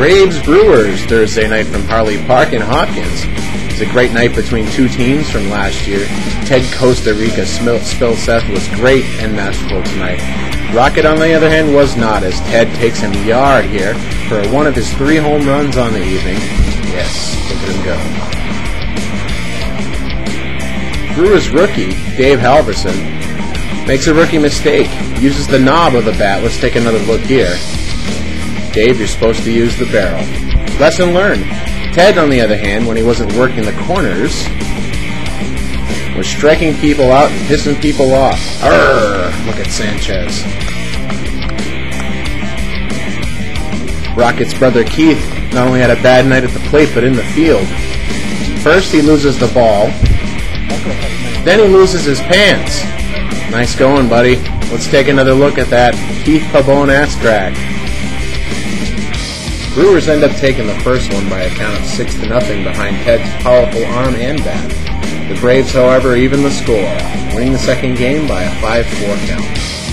Braves Brewers Thursday night from Harley Park in Hopkins. It's a great night between two teams from last year. Ted Costa Rica Spilseth was great and masterful tonight. Rocket, on the other hand, was not, as Ted takes him yard here for one of his three home runs on the evening. Yes, look at him go. Brewers rookie, Dave Halverson, makes a rookie mistake, uses the knob of the bat. Let's take another look here. Dave, you're supposed to use the barrel. Lesson learned. Ted, on the other hand, when he wasn't working the corners, was striking people out and pissing people off. Arrgh! Look at Sanchez. Rocket's brother Keith not only had a bad night at the plate, but in the field. First, he loses the ball. Then he loses his pants. Nice going, buddy. Let's take another look at that Keith Pabon ass drag. Brewers end up taking the first one by a count of six to nothing behind Ted's powerful arm and bat. The Braves, however, even the score, winning the second game by a 5-4 count.